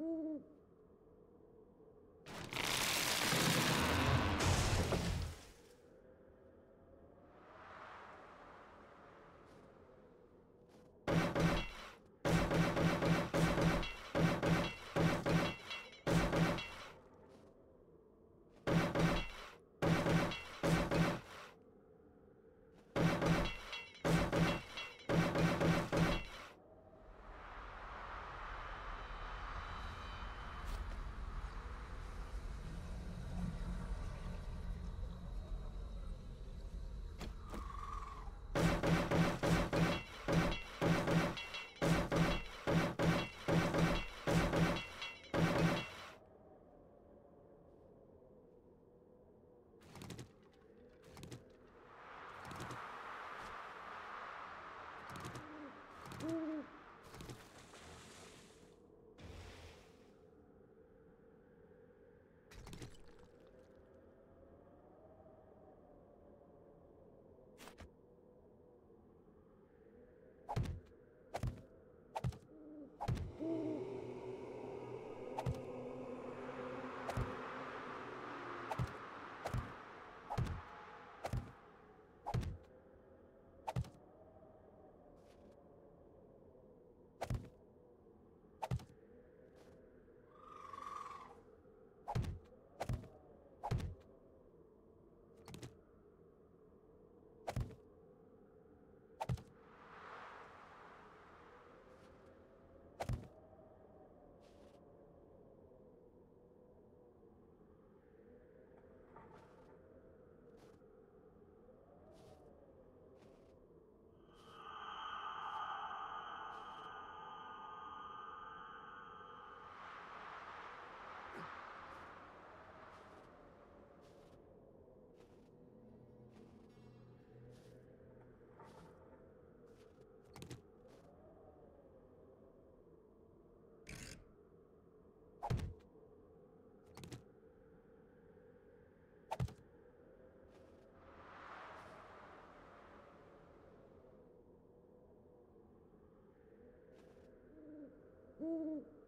Mm-hmm. Ooh. Mm-hmm.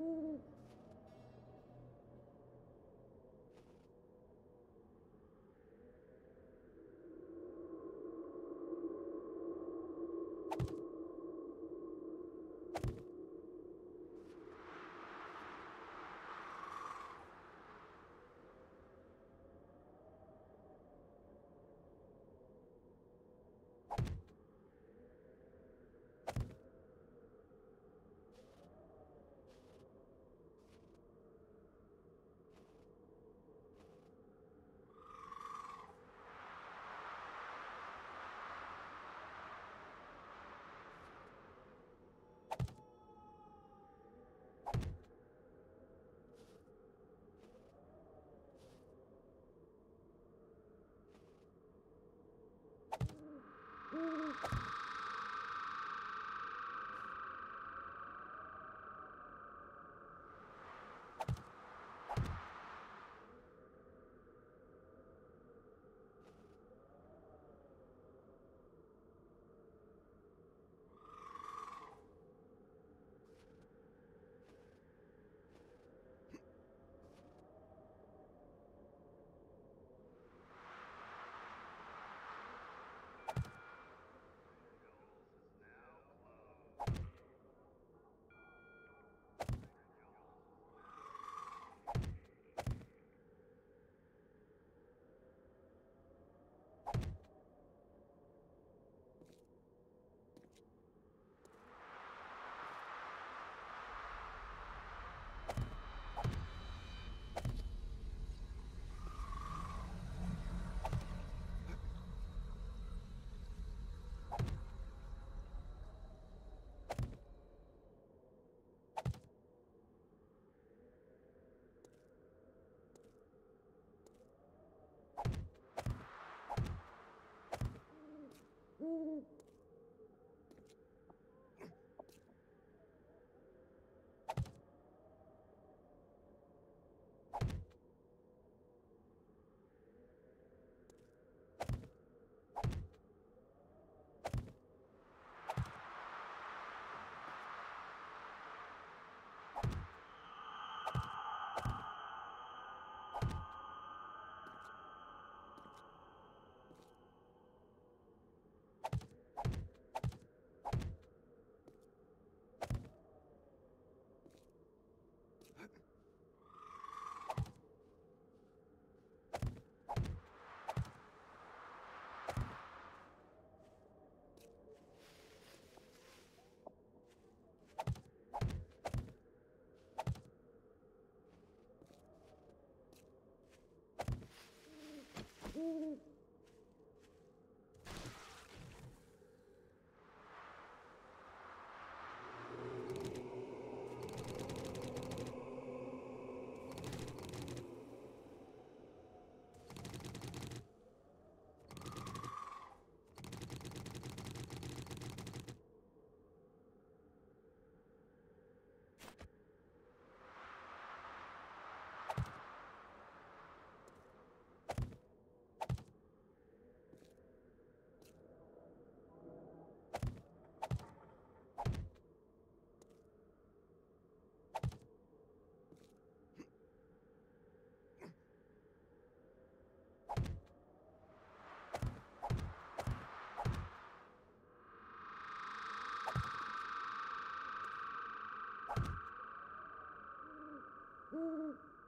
Mm-hmm. Oh, Ooh. Mm-hmm. Mm-hmm.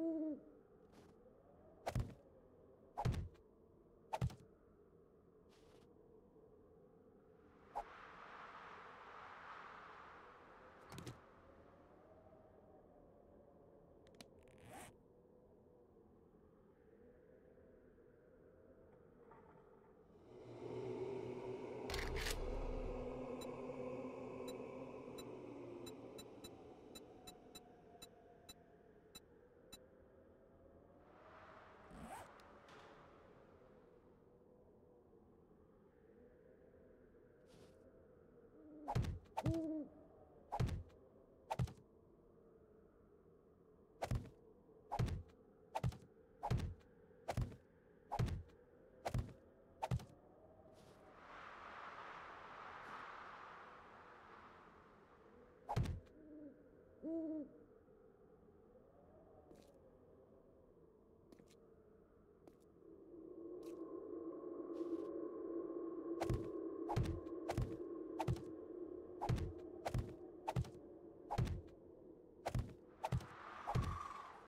Jesus Ooh.